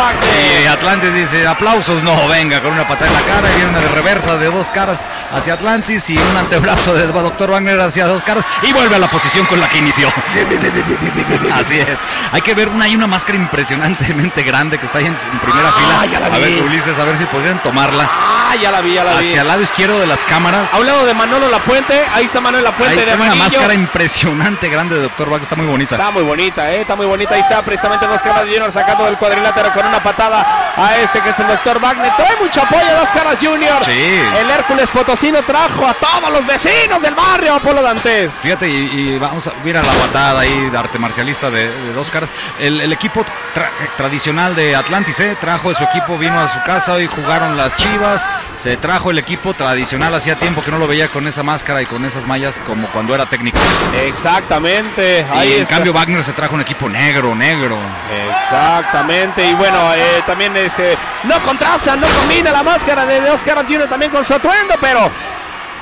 Y Atlantis dice, aplausos, no, venga, con una patada en la cara, y viene una de reversa de dos caras hacia Atlantis y un antebrazo de Dr. Wagner hacia dos caras y vuelve a la posición con la que inició. Así es. Hay que ver, una, hay una máscara impresionantemente grande que está ahí en, primera Ah, fila. la a ver. Ulises, a ver si podrían tomarla. Ah, ya la vi, ya la vi. Hacia el lado izquierdo de las cámaras. A un lado de Manolo Lapuente, ahí está Manuel Ahí Lapuente de una máscara impresionante grande de Dr. Wagner, está muy bonita. Está muy bonita, eh, está muy bonita. Ahí está precisamente dos caras Junior sacando del cuadrilátero con una patada a este que es el doctor Wagner. Trae mucho apoyo dos caras Junior. Sí. El Hércules Potosino trajo a todos los vecinos del barrio Apolo Dantes. Fíjate, y, y vamos a ver a la patada ahí de arte marcialista de, de dos caras. El, el equipo tra- tradicional de Atlantis, ¿eh? trajo de su equipo, vino a su casa y jugaron las chivas. Se trajo el equipo tradicional, hacía tiempo que no lo veía con esa máscara y con esas mallas como cuando era técnico. Exactamente. Ahí y en está. cambio Wagner se trajo un equipo negro, negro. Exactamente, y bueno, eh, también este, no contrasta, no combina la máscara de Oscar Junior también con su atuendo, pero,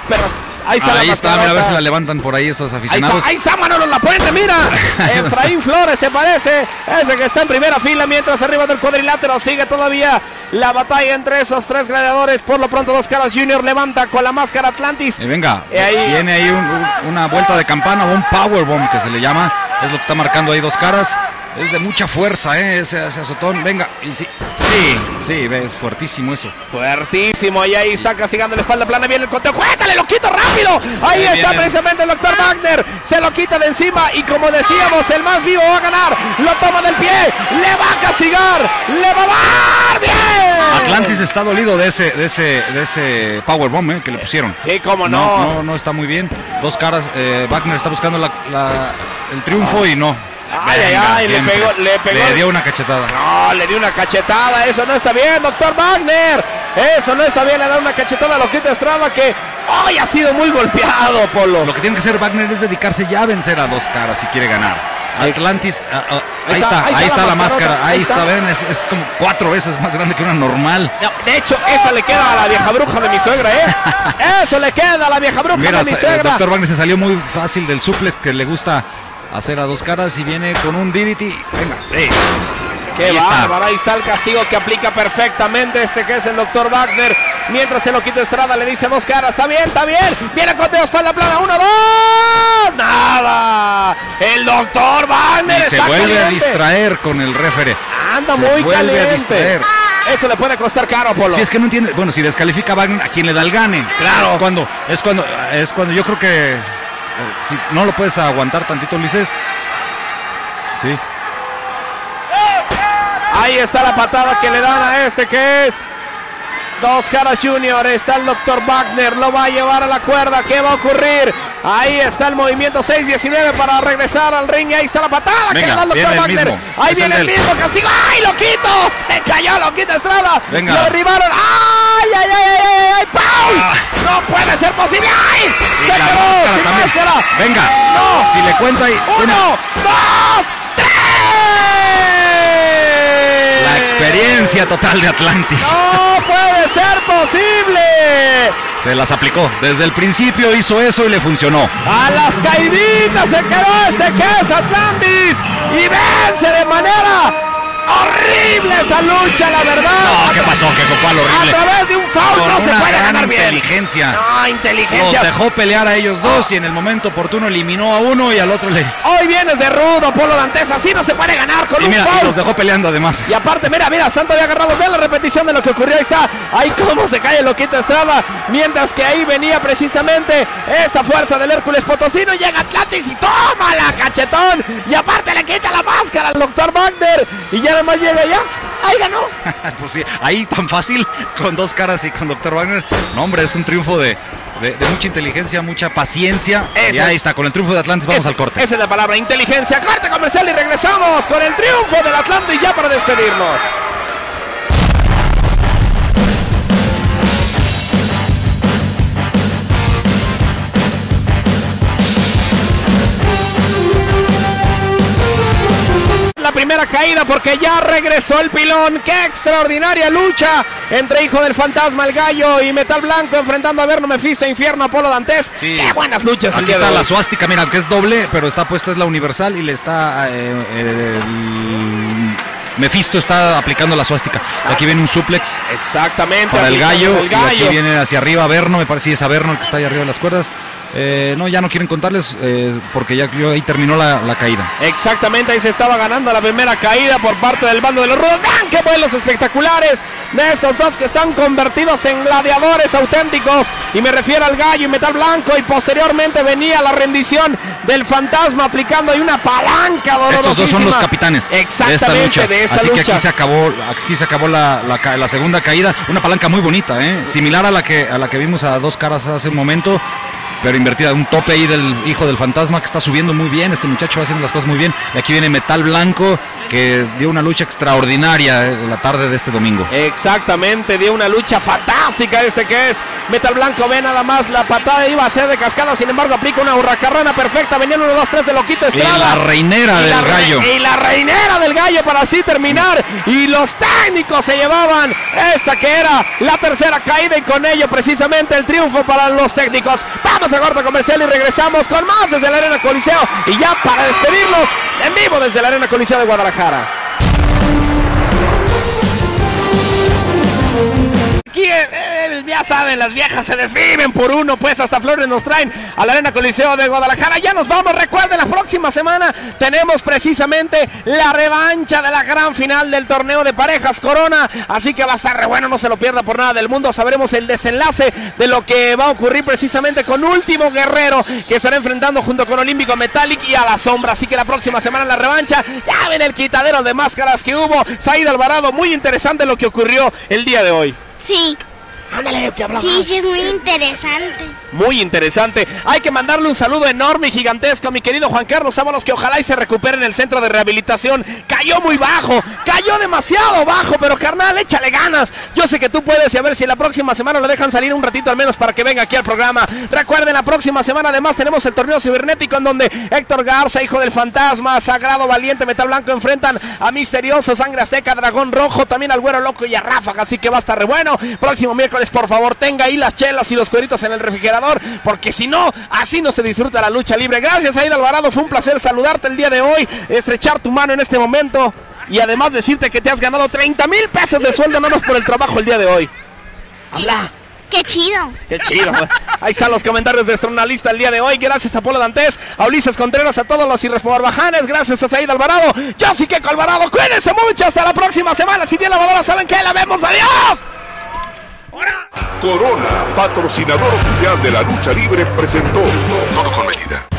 pero ahí está la Ahí está, mira a ver si la levantan por ahí esos Ahí aficionados. está, ahí está Manolo Lapuente, mira. Efraín Flores se parece. Ese que está en primera fila mientras arriba del cuadrilátero sigue todavía la batalla entre esos tres gladiadores. Por lo pronto, Dos Caras Junior levanta con la máscara Atlantis. Y venga, Y ahí- viene ahí un- un- una vuelta de campana o un power bomb que se le llama. Es lo que está marcando ahí dos caras. Es de mucha fuerza, ¿eh? ese, ese azotón. Venga, y sí, sí, sí, es fuertísimo eso. Fuertísimo, y ahí está castigando la espalda plana, viene el conteo, cuéntale, lo quito rápido, ahí Ahí está viene. precisamente el doctor Wagner, se lo quita de encima y como decíamos, el más vivo va a ganar, lo toma del pie, le va a castigar, le va a dar, bien. Atlantis está dolido de ese, de ese, de ese power bomb ¿eh? que le pusieron. Sí, cómo No, no. no, no está muy bien. Dos caras, eh, Wagner está buscando la- la- el triunfo y no. Ay, ay, ay, le pegó- le pegó- Le dio una cachetada. No, le dio una cachetada, eso no está bien, doctor Wagner. Eso no está bien, le da una cachetada a Loquito Estrada que hoy ha sido muy golpeado, Polo. Lo que tiene que hacer Wagner es dedicarse ya a vencer a dos caras si quiere ganar. Atlantis, ah, ah, ahí, está, ahí está, la máscara, ahí está, ven, es, es como cuatro veces más grande que una normal. No, de hecho, eso le queda a la vieja bruja de mi suegra, ¿eh? Eso le queda a la vieja bruja Mira, de mi el suegra. doctor Wagner se salió muy fácil del suplex que le gusta hacer a dos caras y viene con un DDT. Venga, eh. Qué bárbaro, ahí está el castigo que aplica perfectamente este que es el doctor Wagner. Mientras se lo quita Estrada, le dice a dos caras, está bien, está bien. Viene Conteo, espalda plana, uno, dos. Nada. El doctor Wagner Y se vuelve a distraer con el refere. Anda Se muy vuelve a caliente. distraer. Eso le puede costar caro, Polo. Si es que no entiende, bueno, si descalifica a Wagner, ¿a quién le da el gane? Claro. Es cuando, es cuando, es cuando yo creo que si no lo puedes aguantar tantito, Ulises. Sí. Ahí está la patada que le dan a este que es Dos Caras Junior. Está el doctor Wagner. Lo va a llevar a la cuerda. ¿Qué va a ocurrir? Ahí está el movimiento 6-19 para regresar al ring. Y ahí está la patada que le da el doctor Wagner. mismo. Ahí Es viene el el mismo castigo. ¡Ay, lo quito! Se cayó, lo quita Estrada. Venga. Lo derribaron. ¡Ay, ay, ay, ay, ay! ay! ¡Pau! Ah. No puede ser posible. ¡Ay! Se quedó Venga, No. si le cuento ahí. Uno, dos, tres. La experiencia total de Atlantis. ¡No puede ser posible! Se las aplicó. Desde el principio hizo eso y le funcionó. A las caiditas se quedó este que es Atlantis y vence de manera horrible esta lucha, la verdad. No, ¿qué pasó? ¿Qué fue lo A horrible? través de un foul no se puede ganar bien. inteligencia. No, Los inteligencia. dejó pelear a ellos dos y en el momento oportuno eliminó a uno y al otro le. Hoy vienes de rudo, Polo Dantes. Así no se puede ganar con Y un mira, y foul. los dejó peleando además. Y aparte, mira, mira, Santo había agarrado. Vean la repetición de lo que ocurrió. Ahí está. Ahí cómo se cae el loquito Estrada. Mientras que ahí venía precisamente esta fuerza del Hércules Potosino. Llega Atlantis y toma la cachetón. Y aparte le quita la máscara al doctor Wagner. Y ya nada más llega ya. Ahí ganó. pues sí, ahí tan fácil, con dos caras y con Dr. Wagner. No, hombre, es un triunfo de, de- de mucha inteligencia, mucha paciencia. Y Esa- ahí está, con el triunfo de Atlantis vamos Esa- al corte. Esa es la palabra inteligencia. Corte comercial y regresamos con el triunfo del Atlantis ya para despedirnos. Primera caída porque ya regresó el pilón. Qué extraordinaria lucha entre Hijo del Fantasma, el Gallo y Metal Blanco enfrentando a Verno Mephisto, Infierno, Apolo Dantes. Sí. Qué buenas luchas Aquí está la suástica, mira, aunque es doble, pero está puesta es la universal y le está eh, eh, el- Mephisto está aplicando la suástica. Aquí viene un suplex. Exactamente. Para el gallo. el Y aquí gallo. viene hacia arriba Averno. Me parece que es Averno el que está ahí arriba de las cuerdas. Eh, no, ya no quieren contarles eh, porque ya yo- ahí terminó la, la caída. Exactamente, ahí se estaba ganando la primera caída por parte del bando de los rudos. ¡Vean qué vuelos espectaculares de estos dos que están convertidos en gladiadores auténticos! Y me refiero al gallo y metal blanco. Y posteriormente venía la rendición del fantasma aplicando ahí una palanca Estos dos son los dolorosísima. capitanes de esta Exactamente, lucha. de esta Así que lucha. aquí se acabó, aquí se acabó la, la segunda caída. Una palanca muy bonita, ¿eh? similar a la que a la que vimos a dos caras hace un momento. Pero invertida, un tope ahí del hijo del fantasma que está subiendo muy bien. Este muchacho va haciendo las cosas muy bien. Y aquí viene Metal Blanco, que dio una lucha extraordinaria eh, la tarde de este domingo. Exactamente, dio una lucha fantástica este que es Metal Blanco, ve nada más la patada iba a ser de cascada, sin embargo aplica una hurracarrana perfecta, venían 1, 2, 3 de Loquito Y Estrada. la reinera Y del la re- gallo. Y la reinera del gallo para así terminar. Y los técnicos se llevaban esta que era la tercera caída y con ello precisamente el triunfo para los técnicos. Vamos a corte comercial y regresamos con más desde la Arena Coliseo. Y ya para despedirlos en vivo desde la Arena Coliseo de Guadalajara. Aquí, eh, eh, ya saben, las viejas se desviven por uno, pues hasta flores nos traen a la Arena Coliseo de Guadalajara. Ya nos vamos, recuerden, la próxima semana tenemos precisamente la revancha de la gran final del torneo de parejas Corona. Así que va a estar re bueno, no se lo pierda por nada del mundo. Sabremos el desenlace de lo que va a ocurrir precisamente con Último Guerrero, que estará enfrentando junto con Olímpico Metallic y a la sombra. Así que la próxima semana la revancha, ya ven el quitadero de máscaras que hubo. Said Alvarado, muy interesante lo que ocurrió el día de hoy. Sí, Ándale, que hablamos. sí, sí, es muy interesante. Muy interesante. Hay que mandarle un saludo enorme y gigantesco a mi querido Juan Carlos Sábalos, que ojalá y se recupere en el centro de rehabilitación. Cayó muy bajo, cayó demasiado bajo, pero carnal, échale ganas. Yo sé que tú puedes y a ver si la próxima semana lo dejan salir un ratito al menos para que venga aquí al programa. Recuerden, la próxima semana además tenemos el torneo cibernético en donde Héctor Garza, hijo del fantasma, Sagrado Valiente, Metal Blanco enfrentan a Misterioso, Sangre Azteca, Dragón Rojo, también al Güero Loco y a Ráfaga, así que va a estar re bueno. Próximo miércoles, por favor, tenga ahí las chelas y los cueritos en el refrigerador, porque si no, así no se disfruta la lucha libre. Gracias, Aida Alvarado, fue un placer saludarte el día de hoy, estrechar tu mano en este momento y además decirte que te has ganado 30 mil pesos de sueldo más por el trabajo el día de hoy. Habla. Qué chido. Qué chido. Ahí están los comentarios de Estronalista el día de hoy. Gracias a Polo Dantes, a Ulises Contreras, a todos los irresponsables. Gracias a Said Alvarado. Yo sí que Alvarado. Cuídense mucho. Hasta la próxima semana. Si tiene lavadora, ¿saben qué? La vemos. Adiós. Corona, patrocinador oficial de la lucha libre, presentó Todo con medida.